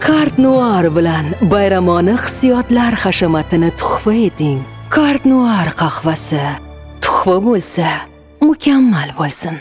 Kart Noir bilan bayramona hissiyotlar hashamatini tuhfa eting. Kart Noir qahvasi tuhfa bo'lsa, mukammal bo'lsin.